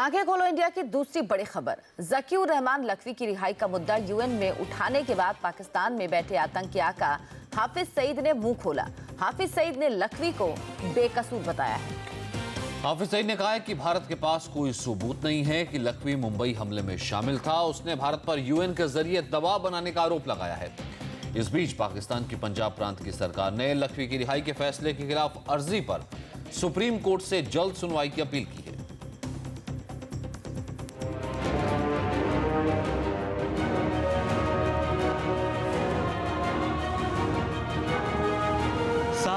आगे खोलो इंडिया की दूसरी बड़ी खबर। जकीउर रहमान लखवी की रिहाई का मुद्दा यूएन में उठाने के बाद पाकिस्तान में बैठे आतंकी आका हाफिज सईद ने मुँह खोला। हाफिज सईद ने लखवी को बेकसूर बताया है। हाफिज सईद ने कहा है कि भारत के पास कोई सबूत नहीं है कि लखवी मुंबई हमले में शामिल था। उसने भारत पर यूएन के ज़रिए दबाव बनाने का आरोप लगाया है। इस बीच पाकिस्तान की पंजाब प्रांत की सरकार ने लखवी की रिहाई के फैसले के खिलाफ अर्जी पर सुप्रीम कोर्ट से जल्द सुनवाई की अपील की।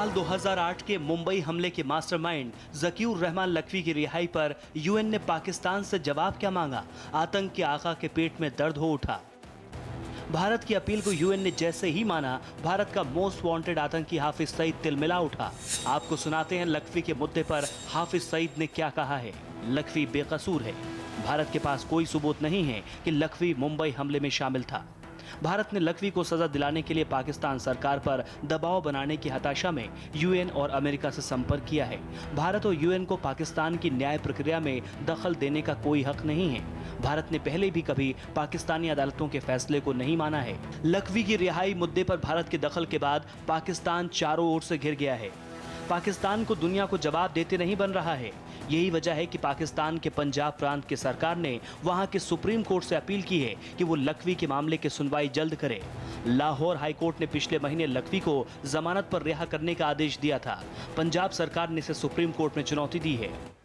साल 2008 के मुंबई हमले के मास्टरमाइंड जकीउर रहमान लखवी की रिहाई पर यूएन ने पाकिस्तान से जवाब क्या मांगा? आतंक के आका के पेट में दर्द हो उठा। भारत की अपील को यूएन ने जैसे ही माना, भारत का मोस्ट वांटेड आतंकी हाफिज सईद तिलमिला उठा। आपको सुनाते हैं लखवी के मुद्दे पर हाफिज सईद ने क्या कहा है। लखवी बेकसूर है। भारत के पास कोई सबूत नहीं है कि लखवी मुंबई हमले में शामिल था। भारत ने लखवी को सजा दिलाने के लिए पाकिस्तान सरकार पर दबाव बनाने की हताशा में यूएन और अमेरिका से संपर्क किया है। भारत और यूएन को पाकिस्तान की न्याय प्रक्रिया में दखल देने का कोई हक नहीं है। भारत ने पहले भी कभी पाकिस्तानी अदालतों के फैसले को नहीं माना है। लखवी की रिहाई मुद्दे पर भारत के दखल के बाद पाकिस्तान चारों ओर से घिर गया है। पाकिस्तान को दुनिया को जवाब देते नहीं बन रहा है। यही वजह है कि पाकिस्तान के पंजाब प्रांत की सरकार ने वहाँ के सुप्रीम कोर्ट से अपील की है कि वो लखवी के मामले की सुनवाई जल्द करे। लाहौर हाईकोर्ट ने पिछले महीने लखवी को जमानत पर रिहा करने का आदेश दिया था। पंजाब सरकार ने इसे सुप्रीम कोर्ट में चुनौती दी है।